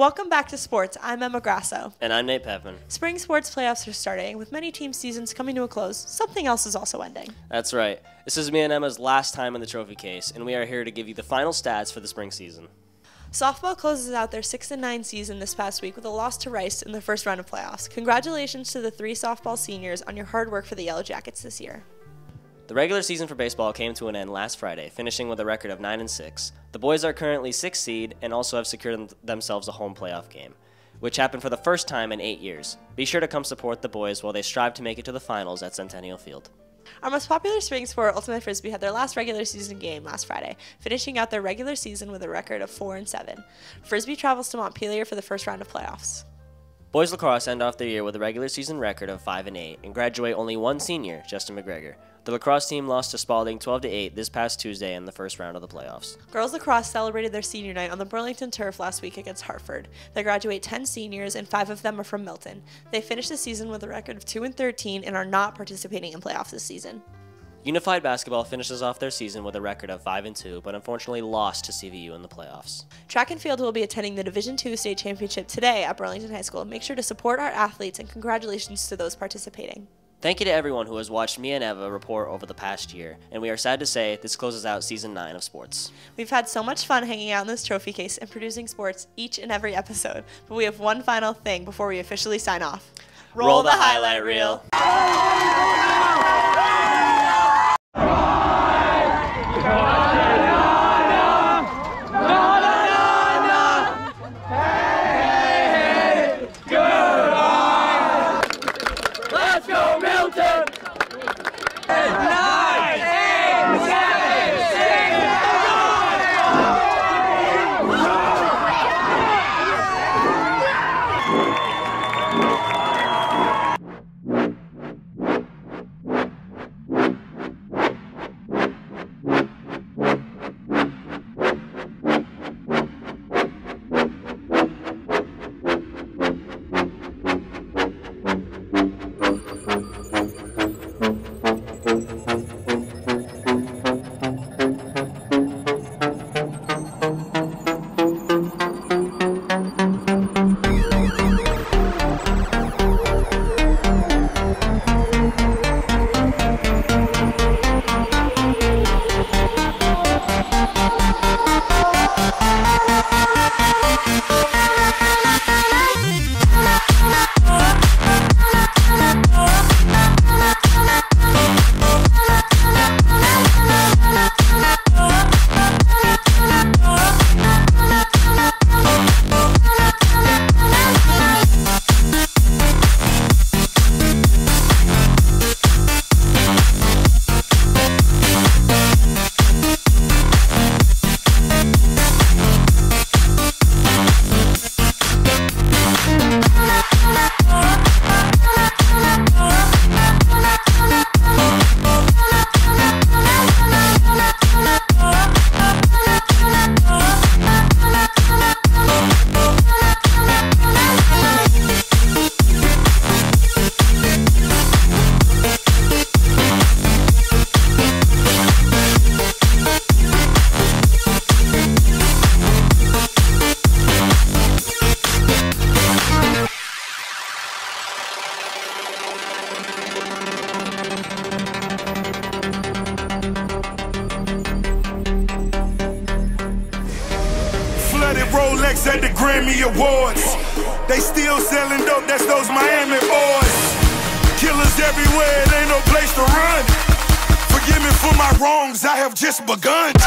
Welcome back to sports. I'm Emma Grasso. And I'm Nate Pevin. Spring sports playoffs are starting. With many team seasons coming to a close, something else is also ending. That's right. This is me and Emma's last time in the trophy case, and we are here to give you the final stats for the spring season. Softball closes out their 6 and 9 season this past week with a loss to Rice in the first round of playoffs. Congratulations to the three softball seniors on your hard work for the Yellow Jackets this year. The regular season for baseball came to an end last Friday, finishing with a record of 9 and 6. The boys are currently 6th seed and also have secured themselves a home playoff game, which happened for the first time in 8 years. Be sure to come support the boys while they strive to make it to the finals at Centennial Field. Our most popular spring sport, Ultimate Frisbee, had their last regular season game last Friday, finishing out their regular season with a record of 4 and 7. Frisbee travels to Montpelier for the first round of playoffs. Boys lacrosse end off the year with a regular season record of 5 and 8 and graduate only one senior, Justin McGregor. The lacrosse team lost to Spaulding 12 to 8 this past Tuesday in the first round of the playoffs. Girls lacrosse celebrated their senior night on the Burlington turf last week against Hartford. They graduate 10 seniors and 5 of them are from Milton. They finished the season with a record of 2 and 13 and are not participating in playoffs this season. Unified Basketball finishes off their season with a record of 5 and 2, but unfortunately lost to CVU in the playoffs. Track and Field will be attending the Division II State Championship today at Burlington High School. Make sure to support our athletes and congratulations to those participating. Thank you to everyone who has watched me and Eva report over the past year, and we are sad to say this closes out season 9 of sports. We've had so much fun hanging out in this trophy case and producing sports each and every episode, but we have one final thing before we officially sign off. Roll, Roll the, the highlight reel. Rolex wrongs, I have just begun.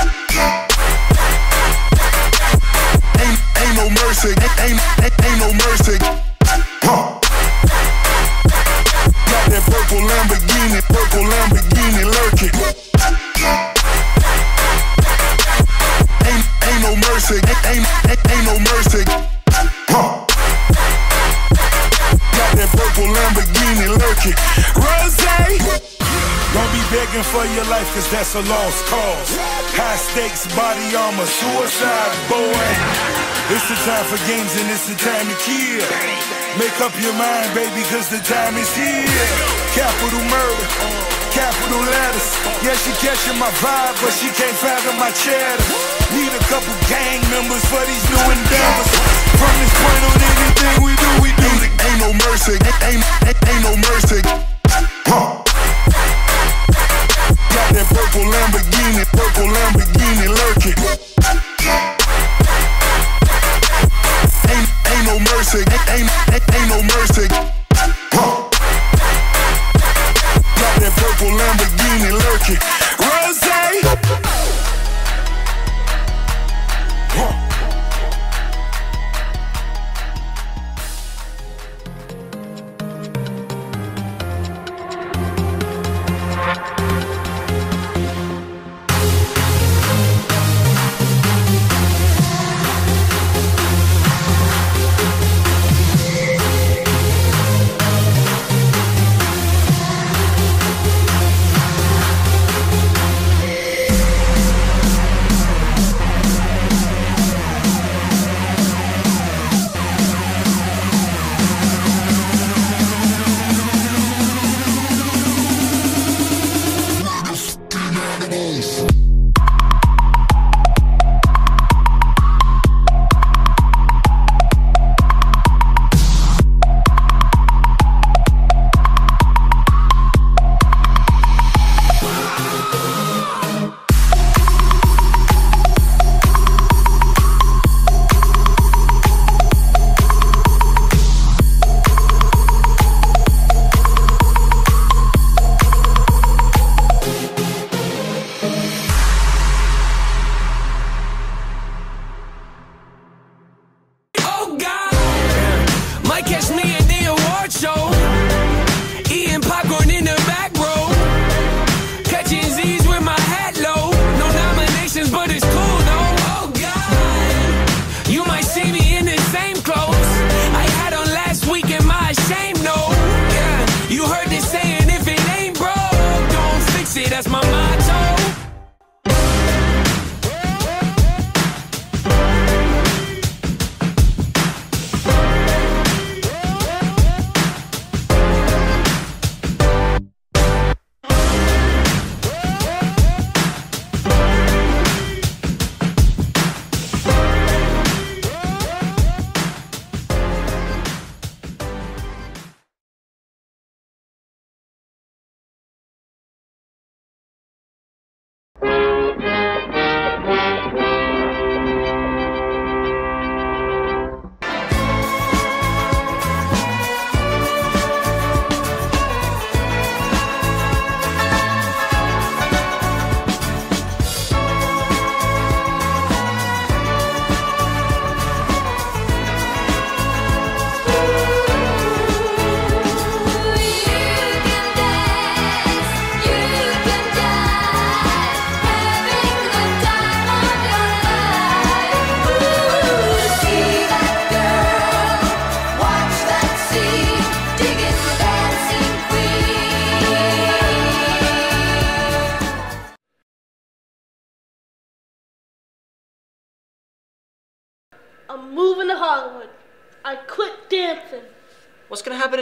a lost cause. High stakes, body armor, suicide, boy. It's the time for games and it's the time to kill. Make up your mind, baby, cause the time is here. Capital murder, capital letters. Yeah, she catching my vibe, but she can't fathom my chatter. Need a couple gang members for these new endeavors. From this point on, anything we do, we do. Ain't, ain't no mercy, ain't, ain't, ain't no mercy. Purple Lamborghini, purple Lamborghini lurking. Ain't, ain't no mercy, ain't, ain't, ain't no mercy. Huh. Got that purple Lamborghini lurking.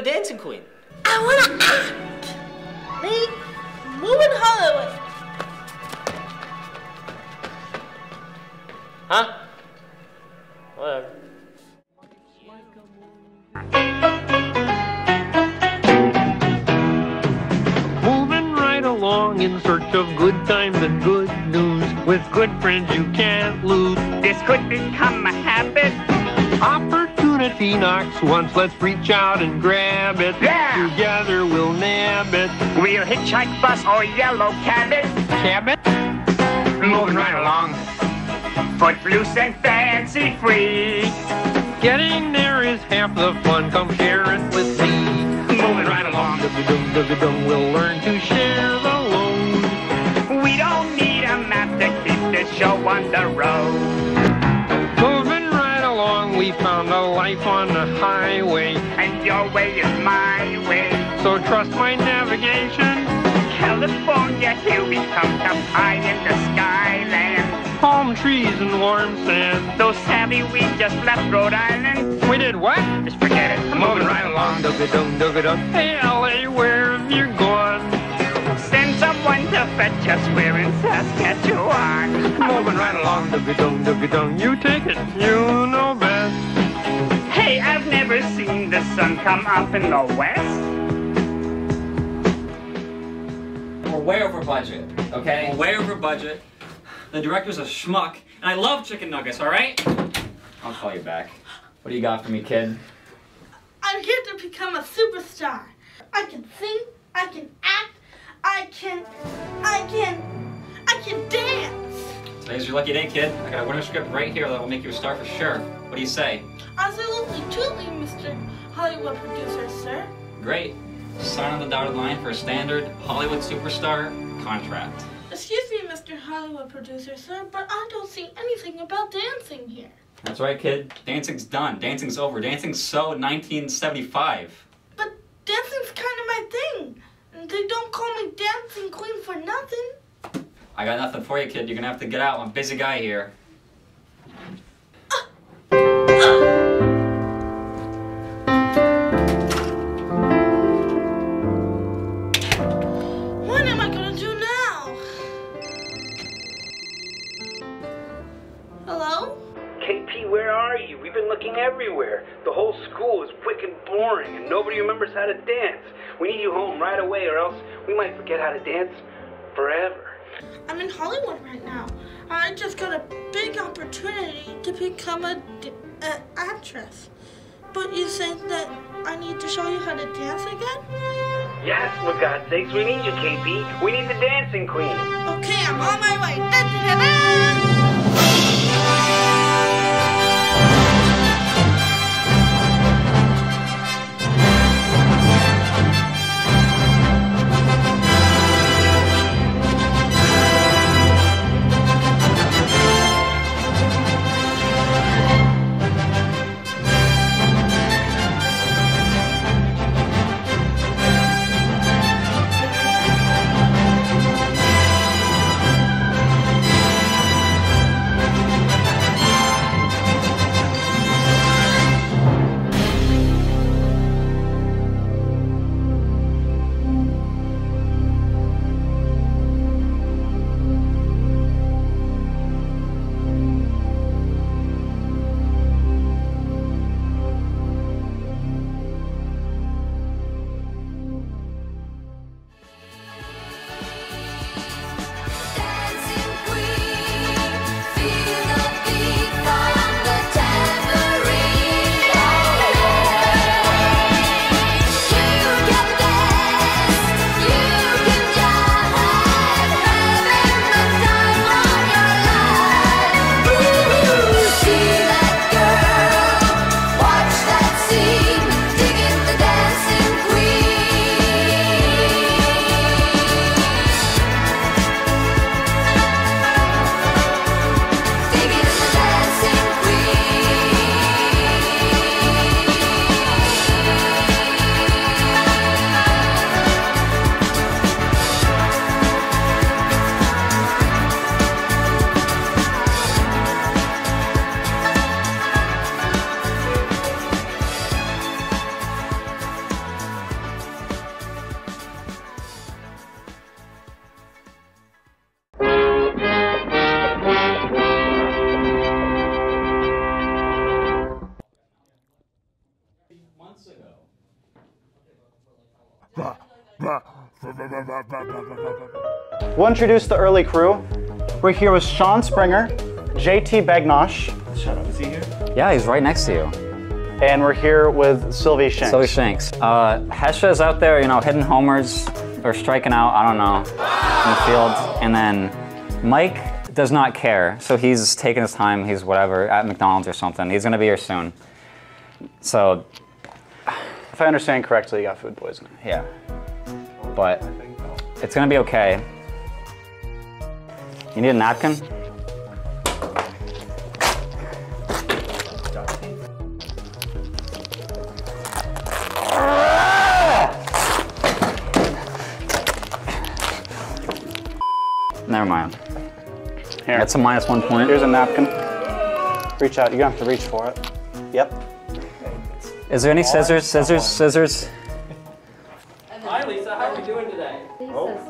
a dancing queen. yellow cat. You become tough high in the skyland. Palm trees and warm sand. Though savvy, we just left Rhode Island. We did what? Just forget it. I'm moving right along. Dug-a-dung, dug-a-dung. Hey, L.A., where have you gone? Send someone to fetch us. We're in Saskatchewan. Moving right along. Dug-a-dung, dug-a-dung. You take it. You know best. Hey, I've never seen the sun come up in the west. Way over budget, okay? We're way over budget. The director's a schmuck, and I love chicken nuggets, alright? I'll call you back. What do you got for me, kid? I'm here to become a superstar. I can sing, I can act, I can, I can, I can dance. Today's your lucky day, kid. I got a winter script right here that will make you a star for sure. What do you say? Absolutely, truly, Mr. Hollywood producer, sir. Great. Sign on the dotted line for a standard Hollywood superstar contract. Excuse me, Mr. Hollywood producer, sir, but I don't see anything about dancing here. That's right, kid. Dancing's done. Dancing's over. Dancing's so 1975. But dancing's kind of my thing. They don't call me dancing queen for nothing. I got nothing for you, kid. You're gonna have to get out. I'm a busy guy here. And remembers how to dance. We need you home right away or else we might forget how to dance forever. I'm in Hollywood right now. I just got a big opportunity to become a, d- a actress. But you said that I need to show you how to dance again? Yes, for God's sakes, we need you, KP. We need the dancing queen. Okay, I'm on my way. Da-da-da-da. We'll introduce the early crew. We're here with Sean Springer, JT Bagnosh. Shut up, is he here? Yeah, he's right next to you. And we're here with Sylvie Shanks. Sylvie Shanks. Uh, Hesha's out there, you know, hitting homers or striking out, I don't know, in the field. And then Mike does not care, so he's taking his time, he's whatever, at McDonald's or something. He's gonna be here soon. So, If I understand correctly, you got food poisoning. yeah. But it's gonna be okay. You need a napkin? Never mind. Here. That's a minus one point. Here's a napkin. Reach out. You're gonna have to reach for it. Yep. Is there any scissors? Scissors? Scissors?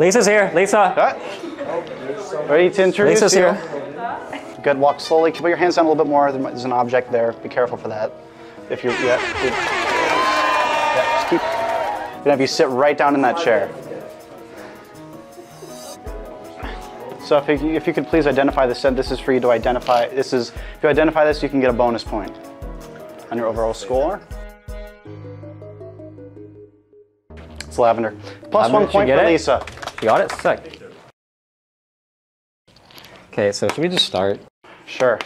Lisa's here. Lisa. Ready to introduce Lisa's you? here. Good. Walk slowly. Put your hands down a little bit more. There's an object there. Be careful for that. If you're, yeah. yeah just keep. Gonna have you sit right down in that chair. So if you, if you could please identify this, scent. this is for you to identify. This is if you identify this, you can get a bonus point on your overall score. It's lavender. Plus Lavender, one point for it? Lisa. You got it? Sick. Okay, so should we just start? Sure.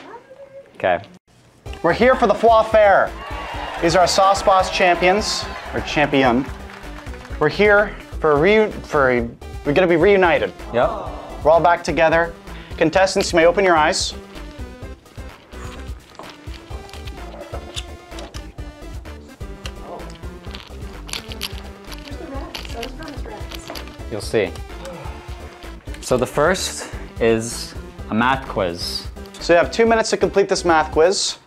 Okay. We're here for the Foie Fair. These are our Sauce Boss champions, or champion. We're here for a reu- for a, we're gonna be reunited. Yep. We're all back together. Contestants, you may open your eyes. You'll see. So the first is a math quiz. So you have two minutes to complete this math quiz.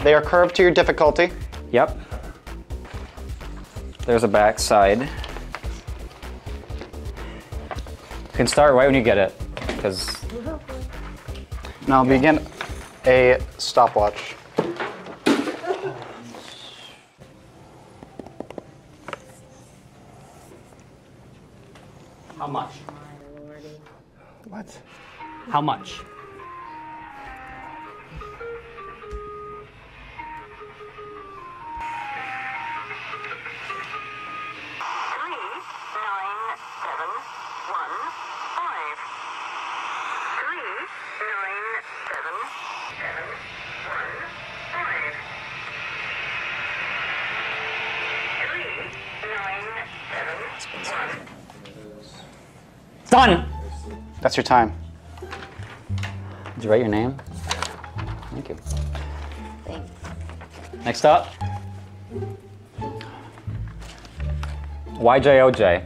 They are curved to your difficulty. Yep. There's a back side. You can start right when you get it, because Now begin a stopwatch. How much? What? How much? Done! That's your time. Did you write your name? Thank you. Thanks. Next up. YJOJ.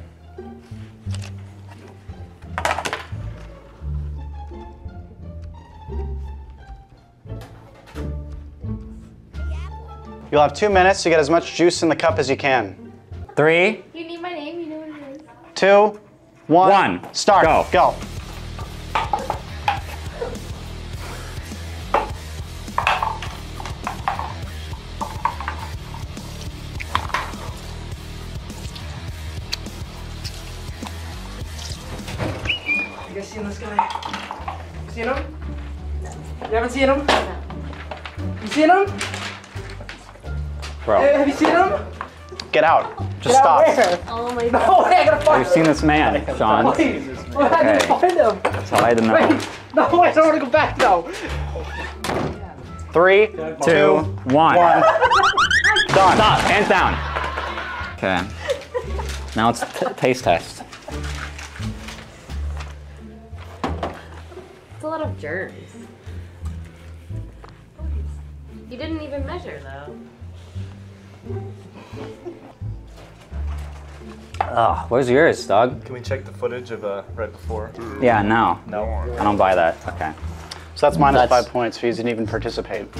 You'll have two minutes to get as much juice in the cup as you can. Three, You need my name, you know what it is. Two, one. One. Start. Go. Go. Seen this man, Sean? Please. Well, I Okay. need find him. That's all I had to know. No, I don't want to go back now. Three, two, One. one. Done. Stop. Hands down. Okay. Now it's t- taste test. It's a lot of germs. You didn't even measure though. Ugh, where's yours, dog? Can we check the footage of uh, right before? Yeah, no. No. I don't buy that. Okay. So that's minus That's- five points. He didn't even participate.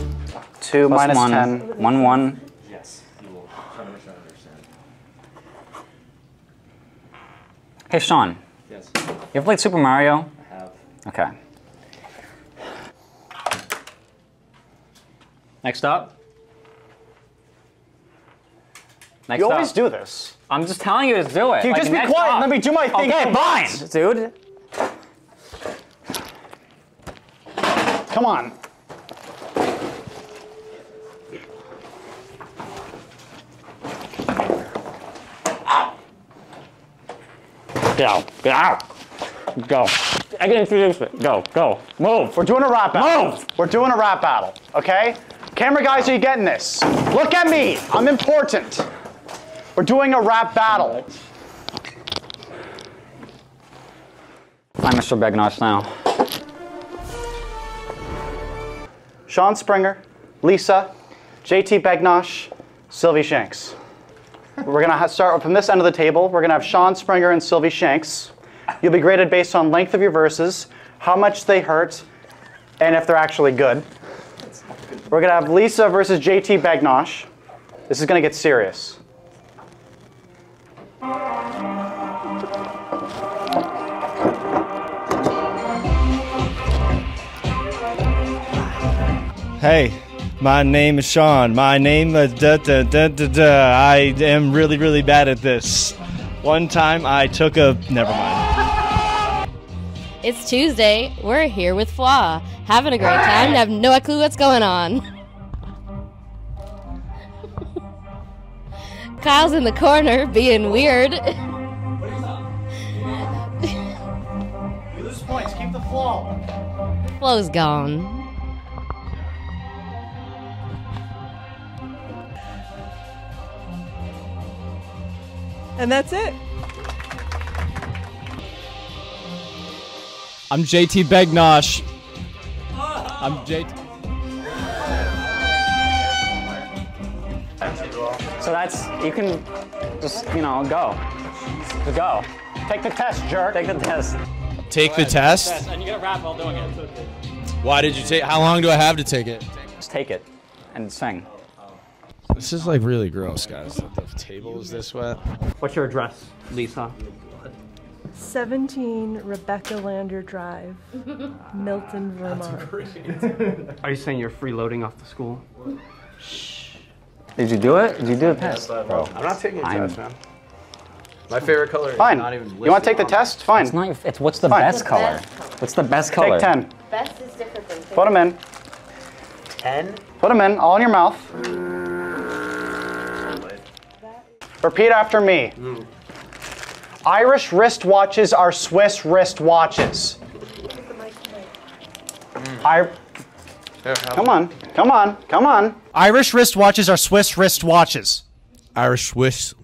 Two Plus minus one. ten. One, one. Yes, you will 100% understand. Hey, Sean. Yes. You ever played Super Mario? I have. Okay. Next up. Next You up. always do this. I'm just telling you to do it. Can you Like, just be quiet? up. Let me do my thing Okay, for fine, dude. Come on. Get out. Get out. Go. I can introduce it. Go. Go. Move. We're doing a rap battle. Move. We're doing a rap battle, okay? Camera guys, are you getting this? Look at me. I'm important. We're doing a rap battle. I'm Mr. Begnosh now. Sean Springer, Lisa, JT Begnosh, Sylvie Shanks. We're gonna start from this end of the table. We're gonna have Sean Springer and Sylvie Shanks. You'll be graded based on length of your verses, how much they hurt, and if they're actually good. We're gonna have Lisa versus JT Begnosh. This is gonna get serious. Hey, my name is Sean. My name is da da da da da. I am really, really bad at this. One time I took a. Never mind. It's Tuesday. We're here with Flaw, having a great time I have no clue what's going on. Kyle's in the corner being weird. You lose points. Keep the flow. Flo's gone. And that's it. I'm JT Begnosh. I'm JT. So that's you can just you know go, just go. Take the test, jerk. Take the test. Take the test. And you get a rap while doing it. Why did you take? How long do I have to take it? Just take it and sing. This is like really gross, guys. The table is this wet. What's your address, Lisa? 17 Rebecca Lander Drive, Milton, Vermont. Are you saying you're freeloading off the school? Did you do it? Did you do the test, bro? I'm not taking a I'm- test, man. My favorite color Fine. not even You want to take the test? Fine. It's not. It's what's the Fine. best color? What's the best color? Take 10. Best is different than Put them in. 10? Put them in, all in your mouth. Repeat after me. Hmm. Irish wristwatches are Swiss wristwatches. I. Come on, come on, come on. Irish wristwatches are Swiss wristwatches. Irish wrist,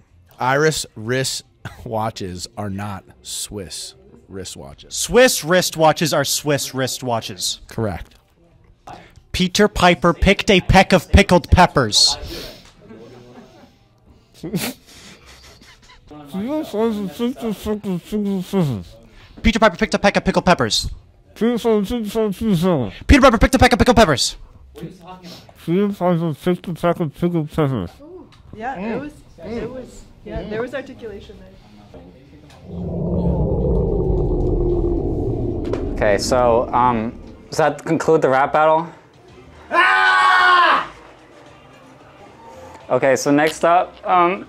Irish wrist watches are not Swiss wristwatches. Swiss wristwatches are Swiss wristwatches. Correct. Peter Piper picked a peck of pickled peppers. Peter Piper picked a peck of pickled peppers. Peter Piper picked a peck of pickled peppers. Peter Piper picked a peck of pickled peppers. Yeah, it was. It was. Yeah, there was articulation there. Okay, so um, does that conclude the rap battle? Ah! Okay, so next up, um,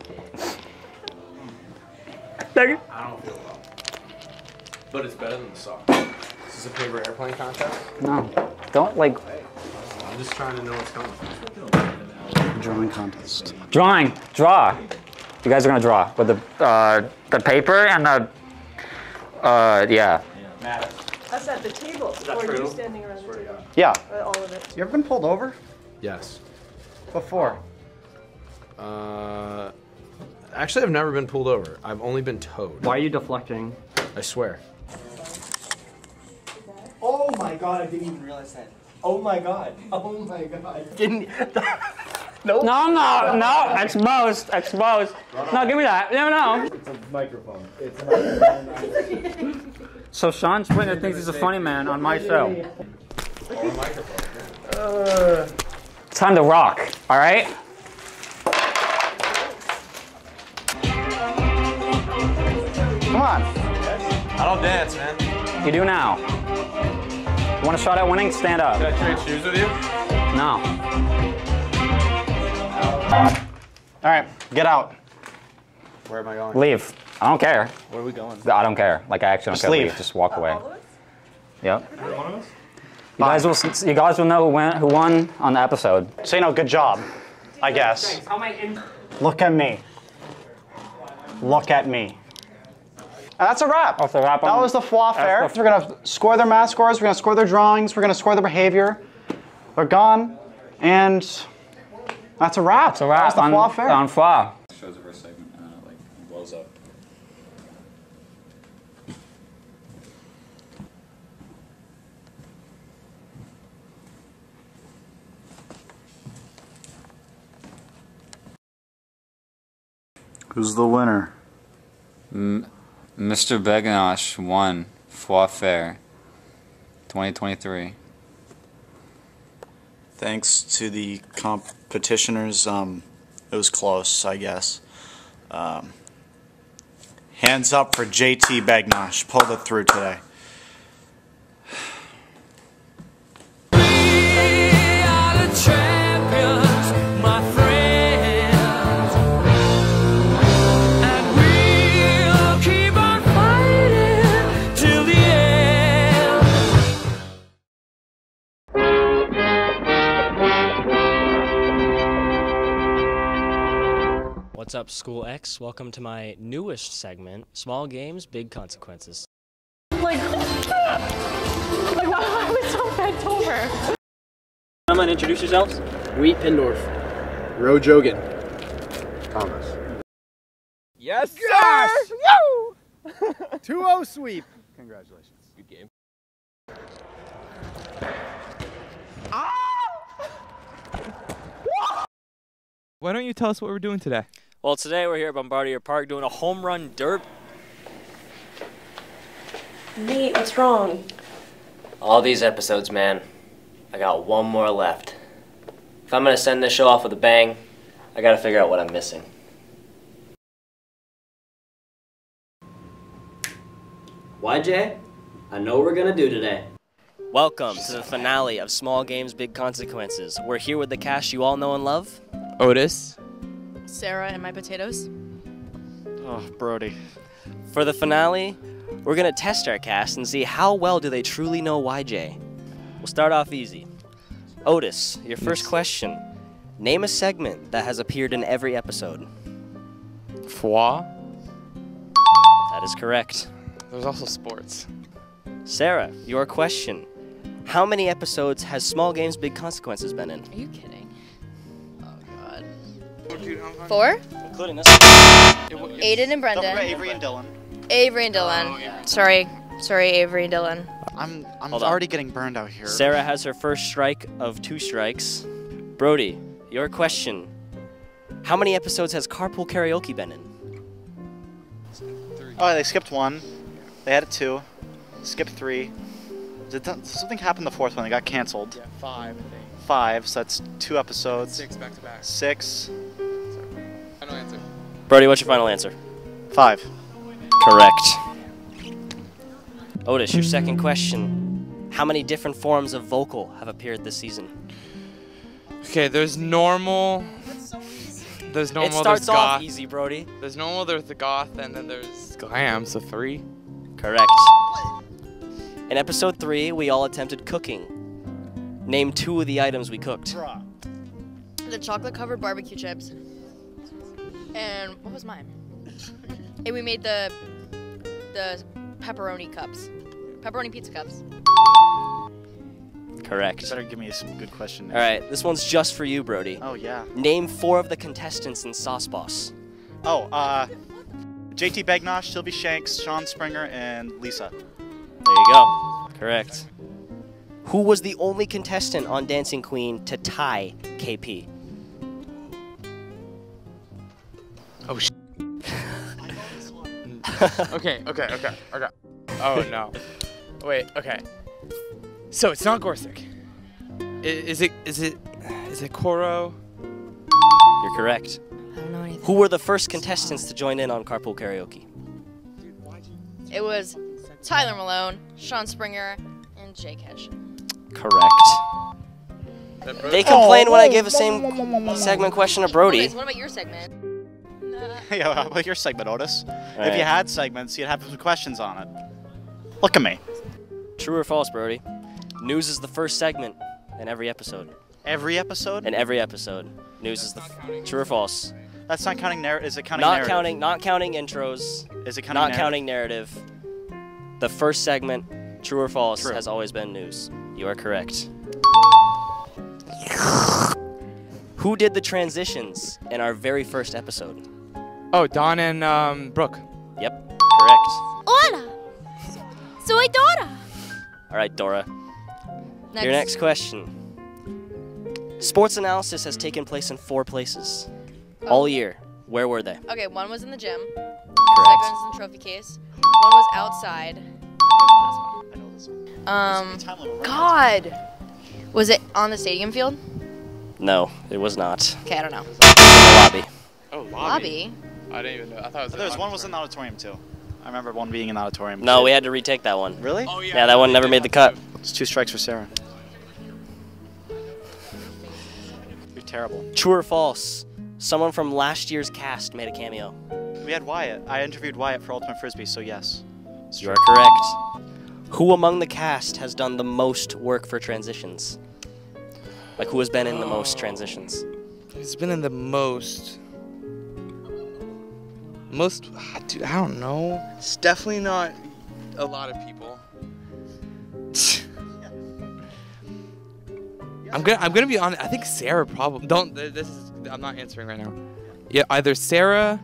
I don't feel well. But it's better than the song. Is this a paper airplane contest? no, don't like I'm just trying to know what's coming. Drawing contest. drawing. Draw. You guys are gonna draw with the uh, the paper and the uh, yeah. Us at the table, that or you standing around the table. Yeah. Uh, all of it. You ever been pulled over? Yes. Before. Uh, actually, I've never been pulled over. I've only been towed. Why are you deflecting? I swear. Oh my god, I didn't even realize that. Oh my god. Oh my god. Didn't. No, no, no, exposed, exposed. No, give me that. No, no. It's a microphone. It's a microphone. So Sean Springer thinks he's a funny man on my show. It's time to rock. All right. Come on. I don't dance, man. You do now. You want a shot at winning? Stand up. Can I trade shoes with you? No. All right, get out. Where am I going? Leave. I don't care. Where are we going? I don't care. Like I actually don't Just care. leave. Just walk away. Yep. You guys will. You guys will know who won, who won on the episode. So you know, good job, I guess. How am I in? Look at me. Look at me. And that's a wrap. That's a wrap That on- was the flaw fair. the- We're gonna score their math scores. We're gonna score their drawings. We're gonna score their behavior. They're gone, and that's a wrap. It's a wrap That was the on, flaw fair. on flaw. Shows the first segment and it like blows up. Who's the winner? M- Mr. Beganosh won Foie Fair 2023. Thanks to the competitioners. Um, it was close, I guess. Um, hands up for JT Bagnosh. Pulled it through today. What's up, School X? Welcome to my newest segment Small Games, Big Consequences. Like, like wow, I was so bent over. Come on, introduce yourselves. Wheat Pindorf. Ro Jogan. Thomas. Yes, Yes! Woo! 2-0 sweep. Congratulations. Good game. Ah! Why don't you tell us what we're doing today? Well, today we're here at Bombardier Park doing a home run derby. Nate, what's wrong? All these episodes, man. I got one more left. If I'm gonna send this show off with a bang, I gotta figure out what I'm missing. YJ, I know what we're gonna do today. Welcome to the finale of Small Games, Big Consequences. We're here with the cast you all know and love. Otis. Sarah and my potatoes. Oh, Brody. For the finale, we're gonna test our cast and see how well do they truly know YJ. We'll start off easy. Otis, your first question. Name a segment that has appeared in every episode. Foie. That is correct. There's also sports. Sarah, your question. How many episodes has Small Games Big Consequences been in? Are you kidding? Oh god. Four? Including this Aiden and Brendan. Avery and Dylan. Avery and Dylan. Oh, Sorry. Sorry, Avery and Dylan. I'm I'm Hold on. already getting burned out here. Sarah has her first strike of two strikes. Brody, your question. How many episodes has Carpool Karaoke been in? Oh, they skipped one. They had it two. Skipped three. Did that, something happen the fourth one? They got canceled. Yeah, five, I think. Five, so that's two episodes. Six back to back. Six. Final answer. Brody, what's your final answer? Five. Correct. Otis, your second question. How many different forms of vocal have appeared this season? Okay, there's normal. There's normal. it starts there's off goth. easy, Brody. There's normal. There's the goth, and then there's glam. So three. Correct. In episode three, we all attempted cooking. Name two of the items we cooked. The chocolate covered barbecue chips. And what was mine? and we made the the pepperoni cups. Pepperoni pizza cups. Correct. Better give me some good question. All right, this one's just for you, Brody. Oh yeah. Name four of the contestants in Sauce Boss. Oh, uh, JT Bagnosh, Sylvie Shanks, Sean Springer, and Lisa. There you go. Correct. Who was the only contestant on Dancing Queen to tie KP? okay, okay, okay, okay. Oh no. Wait, okay. So it's not Gorsick. I- Is it? Is it? Is it Koro? You're correct. I don't know anything. Who were the first contestants to join in on Carpool Karaoke? It was Tyler Malone, Sean Springer, and Jake Hedge. Correct. They complained when I oh, gave the same segment question to Brody. What about your segment? yeah, how about your segment, Otis? All If you had segments, you'd have some questions on it. Look at me. True or false, Brody? News is the first segment in every episode. Every episode? In every episode, news is the true or false. That's not counting narrative. Is it counting not narrative? counting, not counting intros. Is it counting not narrative? counting narrative? The first segment, true or false, True. has always been news. You are correct. Who did the transitions in our very first episode? Oh, Don and um, Brooke. Yep, correct. Hola! Soy Dora! All right, Dora. Next. Your next question. Sports analysis has taken place in four places all year. Where were they? Okay, one was in the gym. Correct. Second was in the trophy case. One was outside. Where's the last one? Um, God! Was it on the stadium field? No, it was not. Okay, I don't know. It was in the lobby. Oh, Lobby? I didn't even know. I thought it was. There was one was in the auditorium too. I remember one being in the auditorium. No, we had to retake that one. Really? Oh Yeah, that one never made the cut. It's two strikes for Sarah. You're terrible. True or false? Someone from last year's cast made a cameo. We had Wyatt. I interviewed Wyatt for Ultimate Frisbee, so yes. You are correct. Who among the cast has done the most work for transitions? Like, who has been in the most transitions? He's been in the most. Most, ah, dude, I don't know. It's definitely not a lot of people. I'm gonna, I'm gonna be honest. I think Sarah probably don't. This is, I'm not answering right now. Yeah, either Sarah,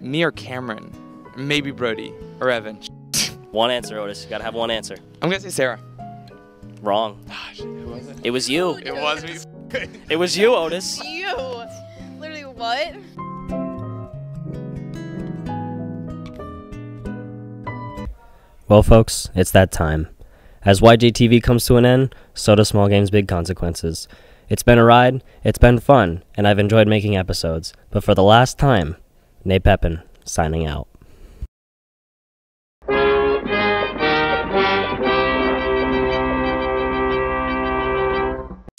me, or Cameron, maybe Brody or Evan. One answer, Otis. You gotta have one answer. I'm gonna say Sarah. Wrong. Who was it? It was you. It was me. It was you, Otis. You. Literally what? Well, folks, it's that time. As YJTV comes to an end, so do Small Games Big Consequences. It's been a ride, it's been fun, and I've enjoyed making episodes. But for the last time, Nate Pepin, signing out.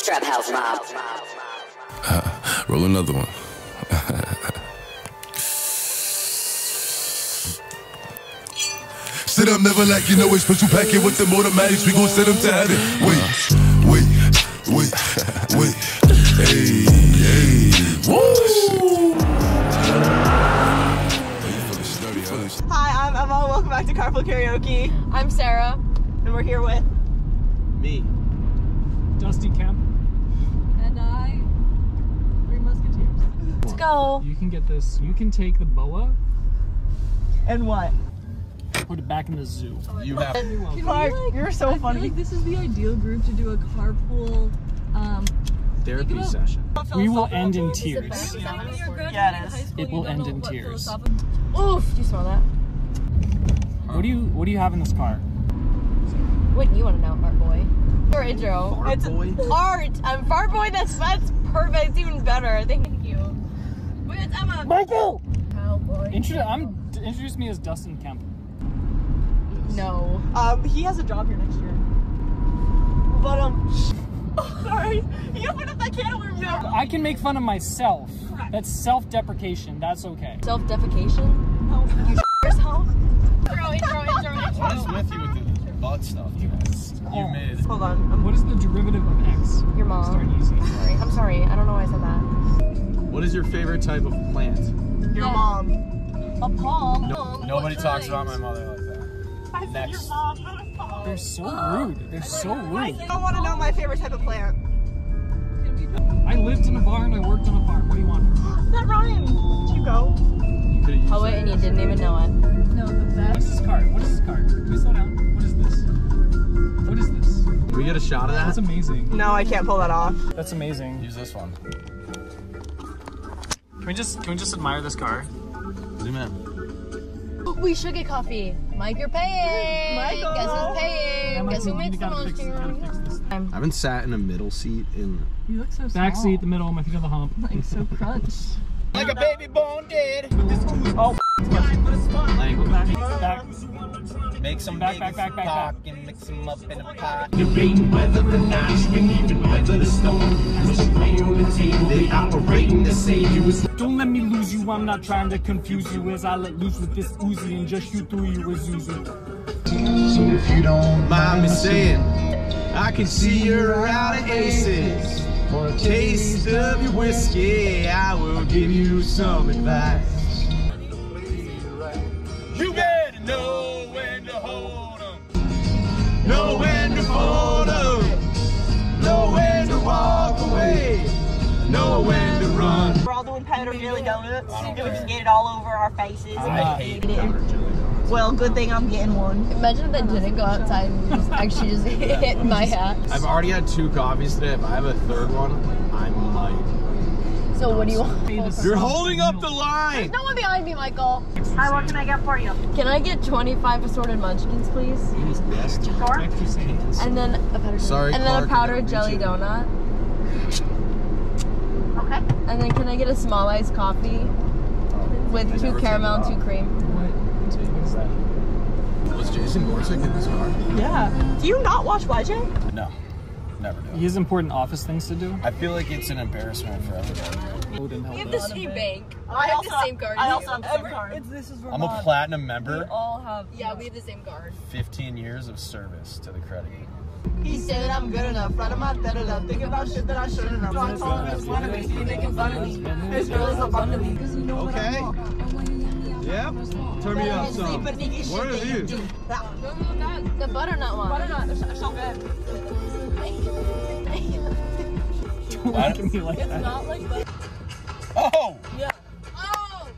Trap House Mob. Roll another one. Sit up, never like you know it's special packet with them automatics. We gon' set them to heaven. Wait, wait, wait, wait. Hey, hey. Woo! Hi, I'm Emma. Welcome back to Carpool Karaoke. I'm Sarah, and we're here with Me. Dusty Kemp. and I, Three Musketeers. Let's go. You can get this. You can take the boa. And what? Put it back in the zoo. You have. Clark, you're so I funny. feel like this is the ideal group to do a carpool. Um, Therapy session. We will end in tears. Yeah, it is. It will end in tears. Oof! Do you smell that? What do you What do you have in this car? What do you want to know, art boy? Or intro? Fart it's boy? art. I'm fart boy. That's that's perfect. It's even better. Thank you. Wait, it's Emma. Michael. Cowboy. Intro- I'm introduce me as Dustin Kemp. No. Um, he has a job here next year. But um, sorry, you opened up that can of worms. No. I can make fun of myself. That's self-deprecation. That's okay. Self-defecation? No. You yourself? Intro, intro, intro, intro. What is with you with the butt stuff? You, you made. Hold on. What is the derivative of X? Your mom. Start easy. Sorry. I'm sorry. I don't know why I said that. What is your favorite type of plant? Your mom. A palm. No, nobody talks about my mother like that. Next. They're so rude. They're so rude. I want to know my favorite type of plant. I lived in a barn. I worked on a farm. What do you want from me? That rhymes. You go. Poet, and you didn't even know it. no, the best. What's this card? What is this card? Can we slow down? What is this? What is this? Can we get a shot of that? That's amazing. No, I can't pull that off. That's amazing. Use this one. Can we just Can we just admire this car? Zoom in. We should get coffee. Mike, you're paying. Michael. Guess who's paying? Yeah, Guess who makes the gotta most fix- you gotta fix this. I haven't sat in a middle seat in. You look so Back small. seat, the middle, my feet on the hump. Like so crunch. Like a baby born dead. Oh, Back, back, Make some back, back, back, back, back. and mix them up in a pot. Debating whether or not you can even weather the storm. What you lay on the table, they operating to save you. Don't let me lose you. I'm not trying to confuse you as I let loose with this Uzi and just shoot through you as Uzi. So if you don't Mind me saying, I can see you're out of aces. For a taste of your whiskey, I will give you some advice. Know when to hold 'em, know when to fold 'em, know when to walk away, know when to run. we're all doing powder jelly donuts. We just get it all over our faces. I hate Well, good thing I'm getting one. Imagine if that didn't go outside and just actually just hit my hat. I've already had two coffees today. If I have a third one, I might. So what do you want? You're holding up the line! There's No one behind me, Michael. Hi, what can I get for you? Can I get 25 assorted munchkins, please? Sure. And then a powdered Sorry, and then Clark, a I powdered jelly reach it. donut. Okay. And then can I get a small iced coffee with two caramel and two cream? What is that? Was Jason Gorsuch in this car? Yeah. Do you not watch YJ? No, never do. He has important office things to do. I feel like it's an embarrassment for everybody. We have the same bank. I I have also- the same card. I also have the same Every- card. It's this is I'm a platinum member. all have. Yeah, we have the same card. 15 years of service to the credit union. He said I'm good enough, front of my dead enough, thinking about shit that I shouldn't have. So I told him it's one of me, he making fun of me. His girl is a bum to me. Okay. Yep. Turn me up some. What are these? The butternut one. Butternut, they're so good. What? It's not like that. Oh! Yeah. Oh!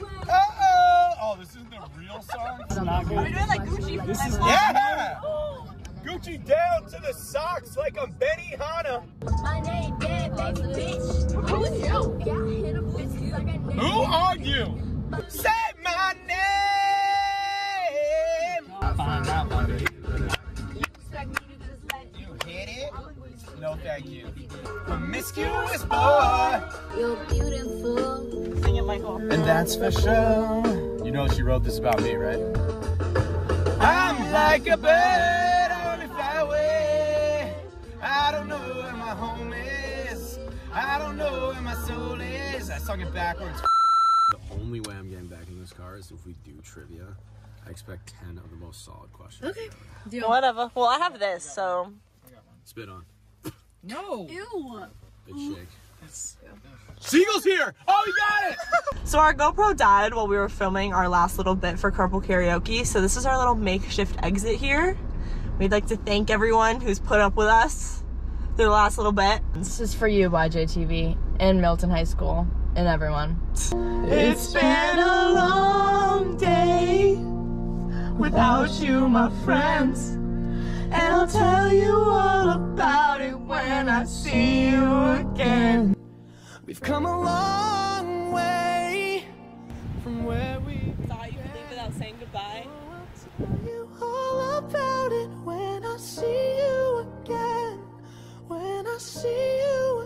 Oh! Uh-oh! Oh, this isn't the real song? It's not Are we doing like Gucci? This is yeah! Oh! Gucci down to the socks like I'm Benny Hanna. My name, dead, baby bitch. Who's you? Yeah, I hit a bitch like I Who are you? Say my name! Find out, You No, thank you. Promiscuous boy. You're beautiful. Sing it, Michael. And that's for sure. You know she wrote this about me, right? I'm like a bird on the flyway. I don't know where my home is. I don't know where my soul is. I sung it backwards. The only way I'm getting back in this car is if we do trivia. I expect 10 of the most solid questions. Okay. Whatever. Well, I have this, so. Spit on. No. Ew. Big shake. Seagull's here! Oh, we got it! So our GoPro died while we were filming our last little bit for Carpool Karaoke. So this is our little makeshift exit here. We'd like to thank everyone who's put up with us through the last little bit. This is for you, YJTV, and Milton High School, and everyone. It's been a long day without you, my friends. And I'll tell you all about it when I see you again. We've come a long way from where we Thought you could leave without saying goodbye. Oh, I'll tell you all about it when I see you again. When I see you again.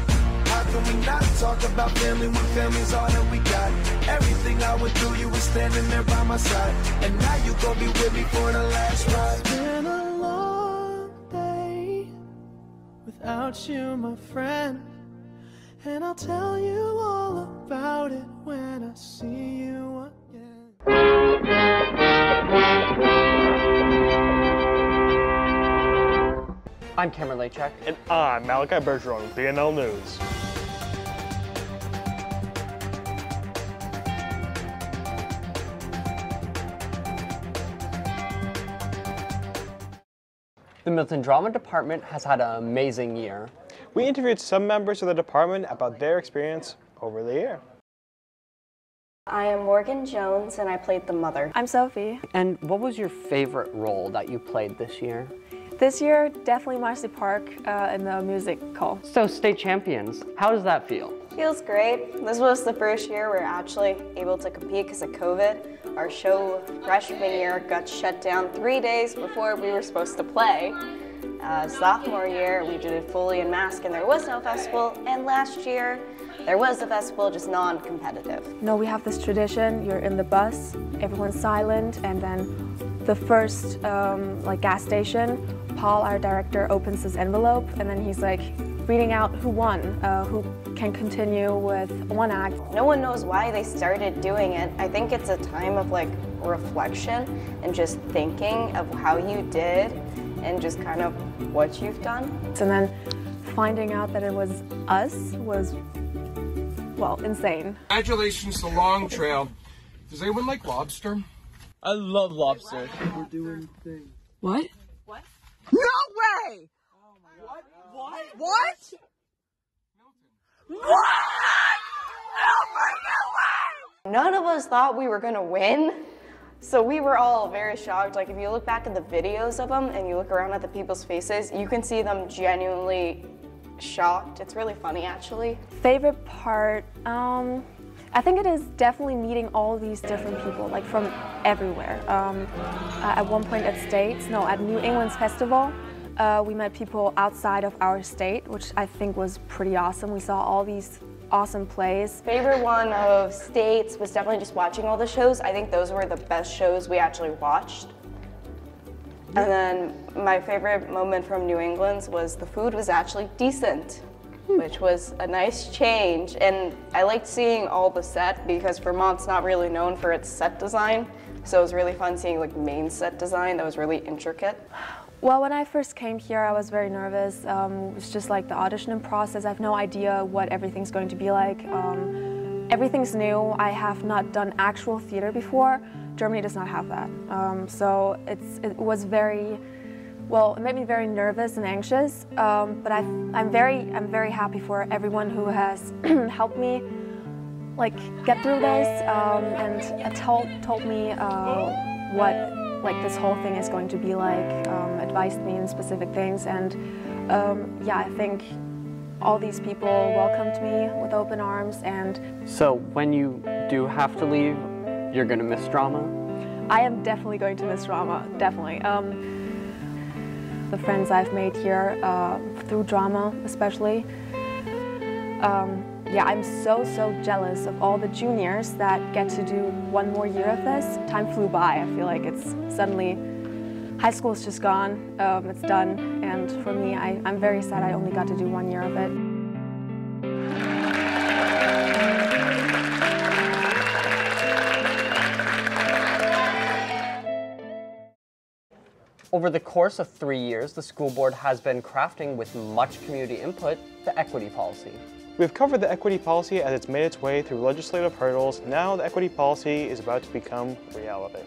can we not talk about family when family's all that we got? Everything I went through, you were standing there by my side. And now you gon' be with me for the last ride. It's been a long day without you, my friend. And I'll tell you all about it when I see you again. I'm Cameron Lachek. And I'm Malachi Bergeron with BNL News. The Milton Drama Department has had an amazing year. We interviewed some members of the department about their experience over the year. I am Morgan Jones and I played the mother. I'm Sophie. And what was your favorite role that you played this year? This year, definitely Marcy Park uh, in the music musical. So, state champions, how does that feel? Feels great. This was the first year we are actually able to compete because of COVID. Our show freshman year got shut down three days before we were supposed to play. Uh, sophomore year, we did it fully in mask and there was no festival. And last year, there was a festival, just non-competitive. No, we have this tradition. You're in the bus, everyone's silent, and then the first um, like gas station, Paul, our director, opens his envelope, and then he's like reading out who won, uh, who can continue with one act. No one knows why they started doing it. I think it's a time of like reflection and just thinking of how you did and just kind of what you've done. And then finding out that it was us was, well, insane. Congratulations to Long Trail. Does anyone like lobster? I love lobster. We're doing things. What? No way! What? What? What? None of us thought we were gonna win. So we were all very shocked. Like if you look back at the videos of them and you look around at the people's faces, you can see them genuinely shocked. It's really funny actually. Favorite part, um, I think it is definitely meeting all these different people, like from everywhere. Um, at one point at States, no, at New England's festival, Uh, we met people outside of our state, which I think was pretty awesome. We saw all these awesome plays. Favorite one of states was definitely just watching all the shows. I think those were the best shows we actually watched. And then my favorite moment from New England's was the food was actually decent, which was a nice change. And I liked seeing all the set because Vermont's not really known for its set design. So it was really fun seeing like Maine set design that was really intricate. Well, when I first came here, I was very nervous. Um, it's just like the auditioning process. I have no idea what everything's going to be like. Um, everything's new. I have not done actual theater before. Germany does not have that. Um, so it's, it was very, well, it made me very nervous and anxious. Um, but I, I'm very, I'm very happy for everyone who has helped me, like get through this um, and told told me uh, what like this whole thing is going to be like, um, advised me in specific things, and um, yeah, I think all these people welcomed me with open arms, and So when you do have to leave, you're gonna miss drama. I am definitely going to miss drama, definitely. Um, the friends I've made here uh, through drama, especially. Um, yeah, I'm so, so jealous of all the juniors that get to do one more year of this. Time flew by. I feel like it's suddenly, high school's just gone, um, it's done. And for me, I, I'm very sad I only got to do one year of it. Over the course of three years, the school board has been crafting with much community input the equity policy. We've covered the equity policy as it's made its way through legislative hurdles. Now the equity policy is about to become reality.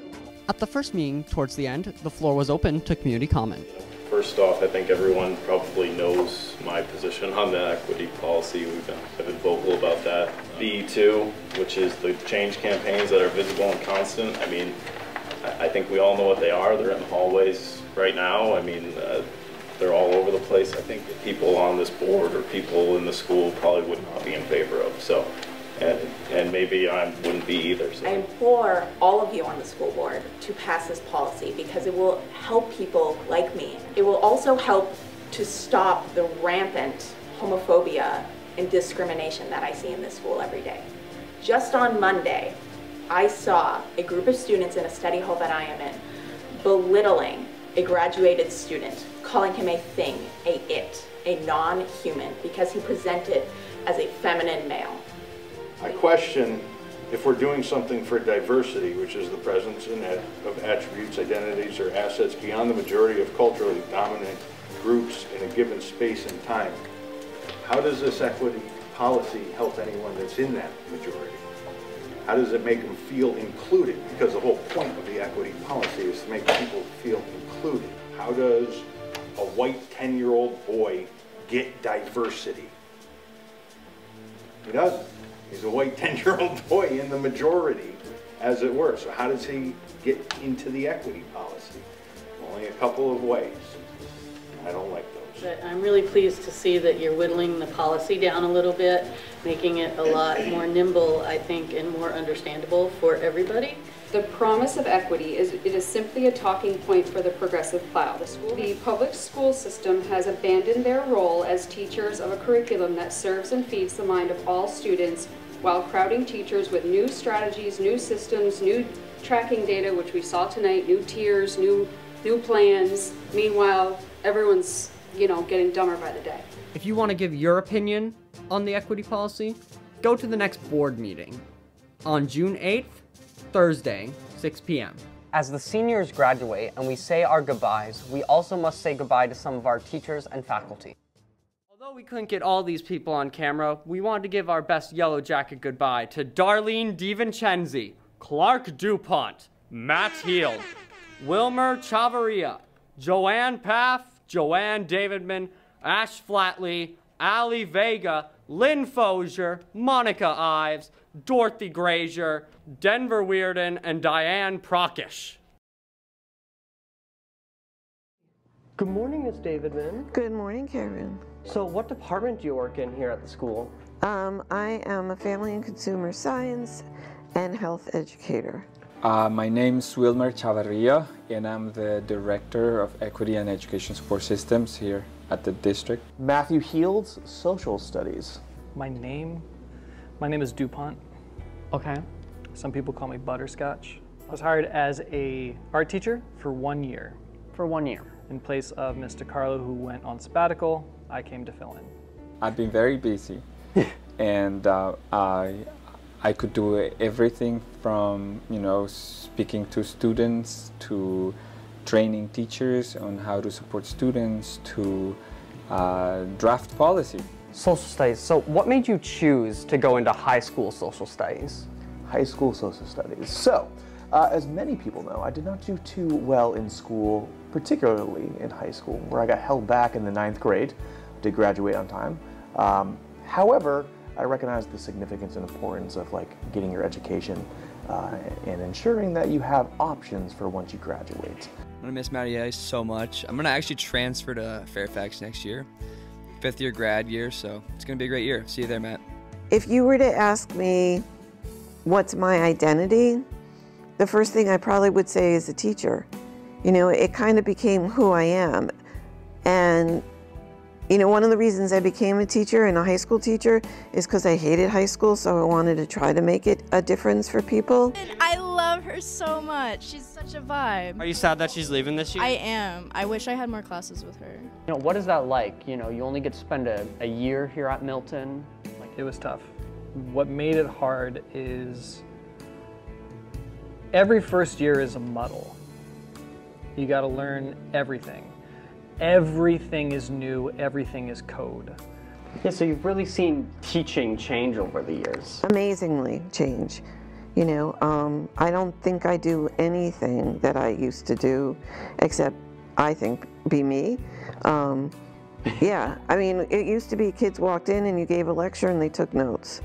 At the first meeting, towards the end, the floor was open to community comment. First off, I think everyone probably knows my position on the equity policy. We've been, I've been vocal about that. B2, which is the change campaigns that are visible and constant. I mean, I, I think we all know what they are. They're in the hallways right now. I mean, uh, they're all over the think people on this board or people in the school probably would not be in favor of. So, and, and maybe I wouldn't be either. So. I implore all of you on the school board to pass this policy because it will help people like me. It will also help to stop the rampant homophobia and discrimination that I see in this school every day. Just on Monday, I saw a group of students in a study hall that I am in belittling a graduated student, calling him a thing, a it, a non-human, because he presented as a feminine male. I question if we're doing something for diversity, which is the presence in of attributes, identities, or assets beyond the majority of culturally dominant groups in a given space and time. How does this equity policy help anyone that's in that majority? How does it make them feel included? Because the whole point of the equity policy is to make people feel included. How does a white 10-year-old boy get diversity? He doesn't. He's a white 10-year-old boy in the majority, as it were. So how does he get into the equity policy? Only a couple of ways. I don't like those. But I'm really pleased to see that you're whittling the policy down a little bit, making it a lot more nimble, I think, and more understandable for everybody. The promise of equity is it is simply a talking point for the progressive plow. The, the public school system has abandoned their role as teachers of a curriculum that serves and feeds the mind of all students while crowding teachers with new strategies, new systems, new tracking data, which we saw tonight, new tiers, new new plans. Meanwhile, everyone's, you know, getting dumber by the day. If you want to give your opinion on the equity policy, go to the next board meeting on June 8th, Thursday, 6 p.m. As the seniors graduate and we say our goodbyes, we also must say goodbye to some of our teachers and faculty. Although we couldn't get all these people on camera, we wanted to give our best Yellow Jacket goodbye to Darlene DiVincenzi, Clark DuPont, Matt Heald, Wilmer Chavarria, Joanne Paff, Joanne Davidman, Ash Flatley, Ali Vega, Lynn Fozier, Monica Ives, Dorothy Grazier, Denver Weirden, and Diane Procish. Good morning, Miss Davidman. Good morning, Karen. So, what department do you work in here at the school? Um, I am a family and consumer science and health educator. Uh, my name is Wilmer Chavarria, and I'm the Director of Equity and Education Support Systems here at the district. Matthew Healds, Social Studies. My name, my name is DuPont. Okay. Some people call me Butterscotch. I was hired as a art teacher for one year. For one year. In place of Mr. Carlo, who went on sabbatical, I came to fill in. I've been very busy, and uh, I I could do everything from you know speaking to students to training teachers on how to support students to uh, draft policy. Social studies. So, what made you choose to go into high school social studies? High school social studies. So, uh, as many people know, I did not do too well in school, particularly in high school, where I got held back in the ninth grade. to graduate on time. Um, however, I recognize the significance and importance of like getting your education uh, and ensuring that you have options for once you graduate. I'm gonna miss Matty so much. I'm gonna actually transfer to Fairfax next year, fifth year grad year, so it's gonna be a great year. See you there, Matt. If you were to ask me what's my identity, the first thing I probably would say is a teacher. You know, it kind of became who I am. And you know, one of the reasons I became a teacher and a high school teacher is because I hated high school, so I wanted to try to make it a difference for people. I love her so much. She's such a vibe. Are you sad that she's leaving this year? I am. I wish I had more classes with her. You know, what is that like? You know, you only get to spend a, a year here at Milton. Like, it was tough. What made it hard is every first year is a muddle. You got to learn everything everything is new, everything is code. Yeah, so you've really seen teaching change over the years. Amazingly change. You know, um, I don't think I do anything that I used to do except I think be me. Um, yeah, I mean, it used to be kids walked in and you gave a lecture and they took notes.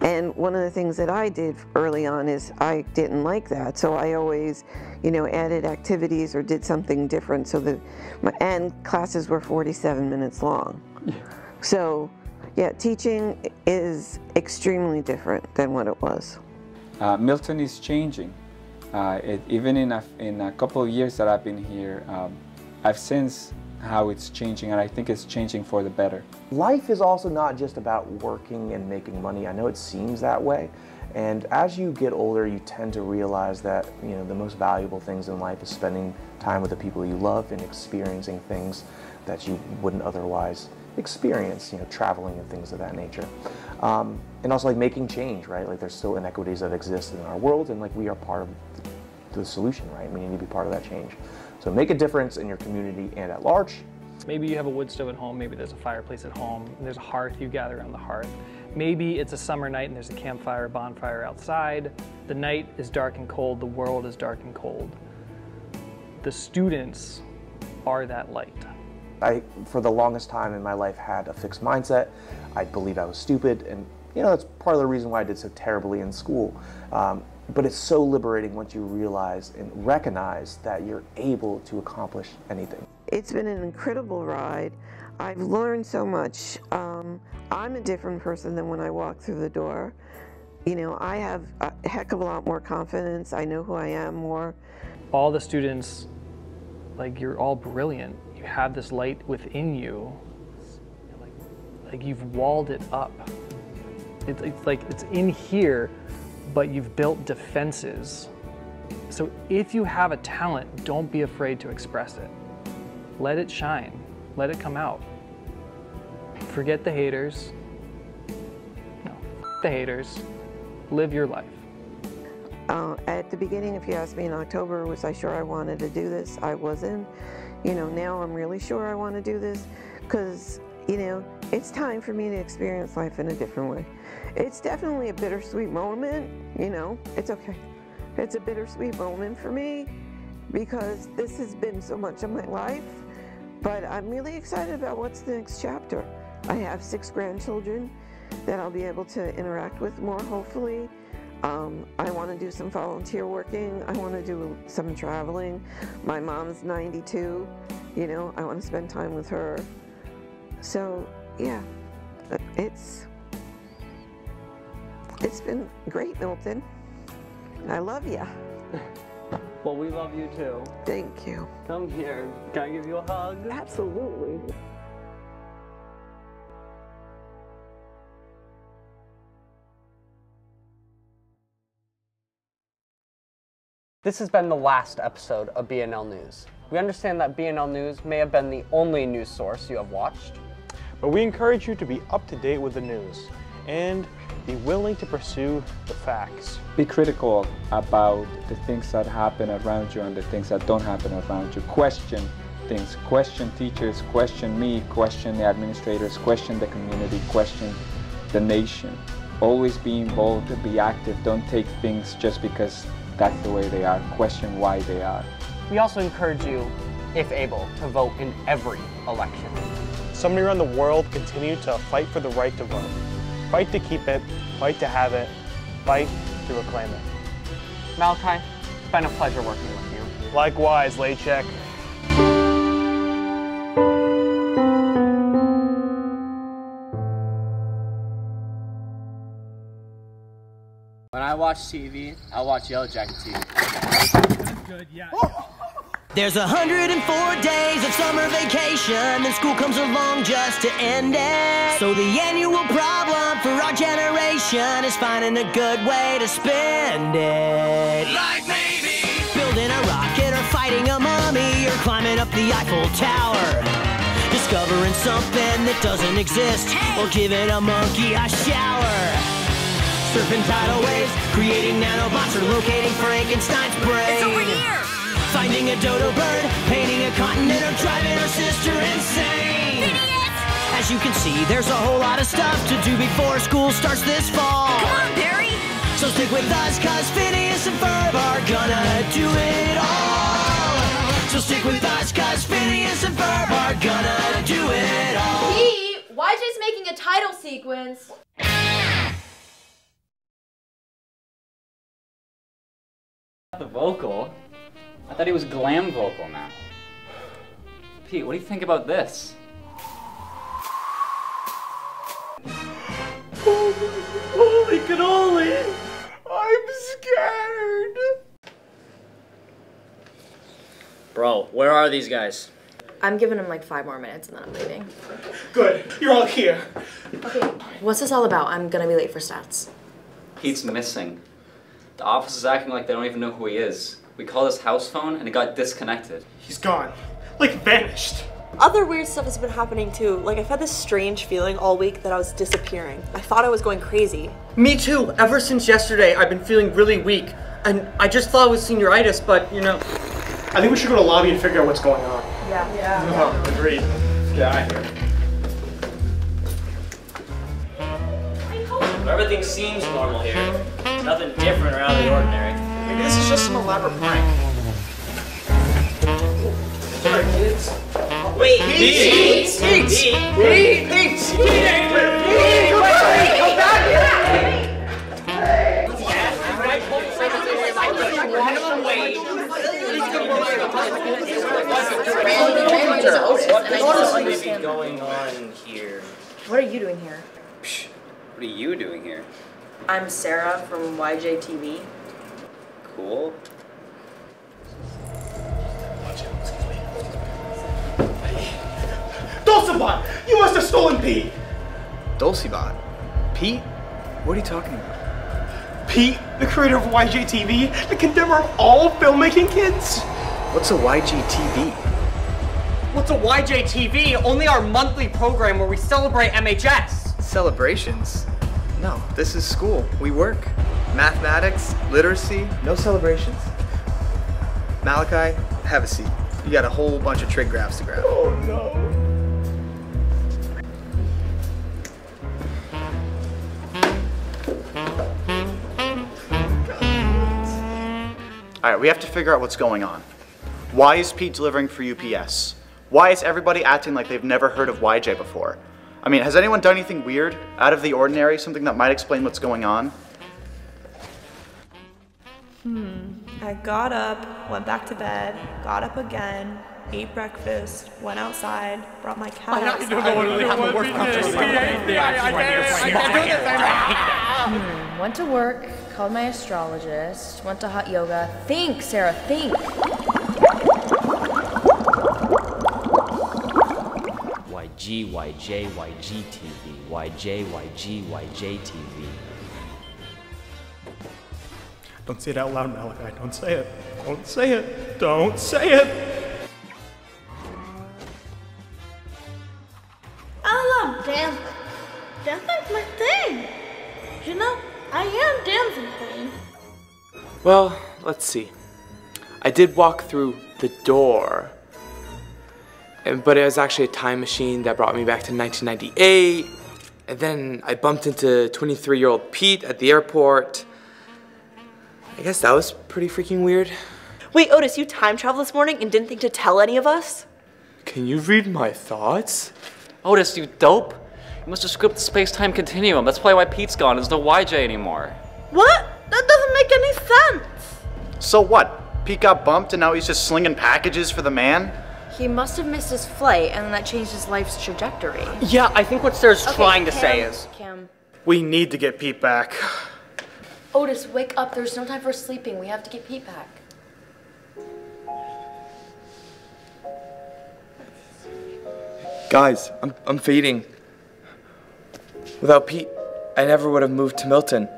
And one of the things that I did early on is I didn't like that. So I always, you know, added activities or did something different so that my, and classes were 47 minutes long. Yeah. So yeah, teaching is extremely different than what it was. Uh, Milton is changing. Uh, it, even in a, in a couple of years that I've been here, um, I've sensed how it's changing, and I think it's changing for the better. Life is also not just about working and making money. I know it seems that way. And as you get older, you tend to realize that you know the most valuable things in life is spending time with the people you love and experiencing things that you wouldn't otherwise experience, you know, traveling and things of that nature. Um, and also like making change, right? Like there's still inequities that exist in our world and like we are part of the solution, right? We need to be part of that change. So make a difference in your community and at large. Maybe you have a wood stove at home, maybe there's a fireplace at home, there's a hearth, you gather around the hearth. Maybe it's a summer night and there's a campfire, bonfire outside. The night is dark and cold, the world is dark and cold. The students are that light. I, for the longest time in my life, had a fixed mindset. I believed I was stupid, and you know that's part of the reason why I did so terribly in school. Um, but it's so liberating once you realize and recognize that you're able to accomplish anything. It's been an incredible ride. I've learned so much. Um, I'm a different person than when I walked through the door. You know, I have a heck of a lot more confidence. I know who I am more. All the students, like, you're all brilliant. You have this light within you. Like, like you've walled it up. It's, it's like it's in here, but you've built defenses. So if you have a talent, don't be afraid to express it. Let it shine. Let it come out. Forget the haters. No, the haters. Live your life. Uh, at the beginning, if you asked me in October, was I sure I wanted to do this? I wasn't. You know, now I'm really sure I want to do this because, you know, it's time for me to experience life in a different way. It's definitely a bittersweet moment, you know, it's okay. It's a bittersweet moment for me because this has been so much of my life, but I'm really excited about what's the next chapter. I have six grandchildren that I'll be able to interact with more, hopefully. Um, I want to do some volunteer working. I want to do some traveling. My mom's 92, you know, I want to spend time with her. So, yeah, it's it's been great, Milton. I love you. Well, we love you too. Thank you. Come here. Can I give you a hug? Absolutely. This has been the last episode of BNL News. We understand that BNL News may have been the only news source you have watched. But we encourage you to be up to date with the news and be willing to pursue the facts. Be critical about the things that happen around you and the things that don't happen around you. Question things. Question teachers, question me, question the administrators, question the community, question the nation. Always be involved, be active. Don't take things just because that's the way they are. Question why they are. We also encourage you, if able, to vote in every election. So many around the world continue to fight for the right to vote. Fight to keep it, fight to have it, fight to reclaim it. Malachi, it's been a pleasure working with you. Likewise, Lachek. When I watch TV, I watch Yellow Jacket TV. Good, yeah. There's 104 days of summer vacation, and school comes along just to end it. So the annual problem for our generation is finding a good way to spend it. Like maybe Building a rocket or fighting a mummy or climbing up the Eiffel Tower. Discovering something that doesn't exist or giving a monkey a shower. Surfing tidal waves, creating nanobots or locating Frankenstein's brain. It's over here! Finding a dodo bird, painting a continent, or driving our sister insane. As you can see, there's a whole lot of stuff to do before school starts this fall. Come on, Perry! So stick with us, cause Phineas and Ferb are gonna do it all. So stick with us, cause Phineas and Ferb are gonna do it all. Pete, YJ's making a title sequence. The vocal? I thought he was glam vocal now. Pete, what do you think about this? Holy cannoli! I'm scared! Bro, where are these guys? I'm giving him like five more minutes and then I'm leaving. Good, you're all here. Okay, what's this all about? I'm gonna be late for stats. Pete's missing. The office is acting like they don't even know who he is. We called his house phone and it got disconnected. He's gone. Like vanished. Other weird stuff has been happening too. Like I've had this strange feeling all week that I was disappearing. I thought I was going crazy. Me too. Ever since yesterday, I've been feeling really weak. And I just thought it was senioritis, but you know. I think we should go to the lobby and figure out what's going on. Yeah. Yeah. Oh, agreed. Get out of here. Everything seems normal here. Nothing different or out of the ordinary. Maybe this is just some elaborate prank. Sorry, kids. Wait, Pete! Pete! Pete! Pete! Pete! Pete! Pete! Come back! Come back! What is maybe going on here? What are you doing here? What are you doing here? I'm Sarah from YJ TV. Cool. Dulcibot! You must have stolen Pete! Dulcibot? Pete? What are you talking about? Pete, the creator of YJ TV, the condemner of all filmmaking kids? What's a YGTV? What's a YJTV? Only our monthly program where we celebrate MHS. Celebrations? No, this is school. We work. Mathematics, literacy, no celebrations. Malachi, have a seat. You got a whole bunch of trig graphs to grab. Oh no. All right, we have to figure out what's going on. Why is Pete delivering for UPS? Why is everybody acting like they've never heard of YJ before? I mean, has anyone done anything weird, out of the ordinary, something that might explain what's going on? Hmm. I got up, went back to bed, got up again, ate breakfast, went outside, brought my cat outside. Don't know what I have work Hmm. Went to work, called my astrologist, went to hot yoga. Think, Sarah, think. YG, YJ, YG TV, YJ, YG, YJ TV. Don't say it out loud, Malachi. Don't say it. Don't say it. Don't say it. I love dancing. Dancing's my thing. You know, I am dancing queen. Well, let's see. I did walk through the door, but it was actually a time machine that brought me back to 1998. And then I bumped into 23 year old Pete at the airport. I guess that was pretty freaking weird. Wait, Otis, you time traveled this morning and didn't think to tell any of us? Can you read my thoughts? Otis, you dope. You must have screwed the space-time continuum. That's probably why Pete's gone. There's no YJ anymore. What? That doesn't make any sense. So what? Pete got bumped and now he's just slinging packages for the man? He must have missed his flight, and then that changed his life's trajectory. Yeah, I think what Sarah's Okay, trying to Cam, say is. Cam. We need to get Pete back. Otis, wake up. There's no time for sleeping. We have to get Pete back. Guys, I'm, I'm fading. Without Pete, I never would have moved to Milton.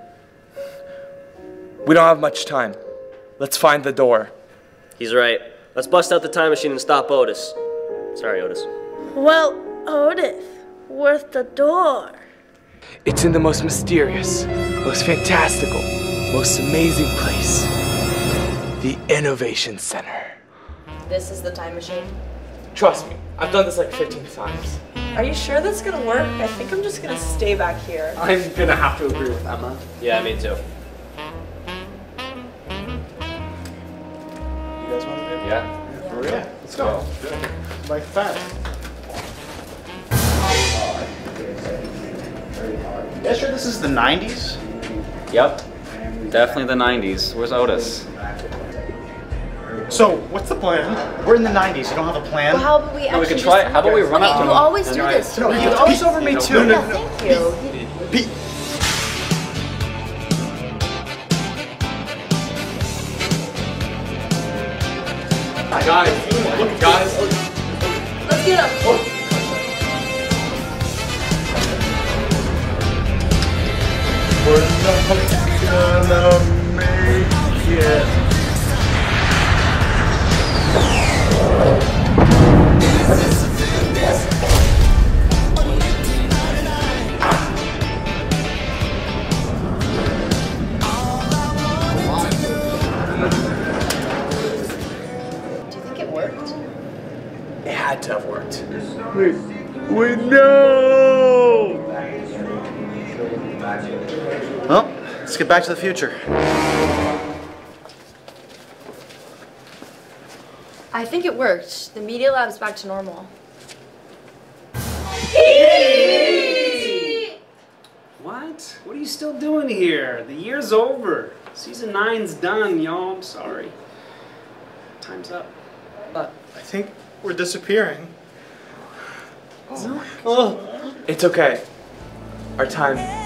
We don't have much time. Let's find the door. He's right. Let's bust out the time machine and stop Otis. Sorry, Otis. Well, Otis, where's the door? It's in the most mysterious, most fantastical, most amazing place the Innovation Center. This is the time machine. Trust me, I've done this like 15 times. Are you sure that's gonna work? I think I'm just gonna stay back here. I'm gonna have to agree with Emma. Yeah, me too. You guys want to do Yeah. For real? Yeah, let's go. Like fast. You guys sure this is the 90s? Yep. Definitely the 90s. Where's Otis? So, what's the plan? We're in the 90s. You don't have a plan? Well, how about we No, we actually could try it. How about we run Wait, up to him? you always do this. No, You you always over me do. too. Yeah, thank you. Pete. Guys, look, guys. Let's get up. Not gonna make it. Do you think it worked? It had to have worked. We, we know! Well, let's get back to the future. I think it worked. The media lab's back to normal. What? What are you still doing here? The year's over. Season nine's done, y'all. I'm sorry. Time's up. I think we're disappearing. Oh. It's okay. Our time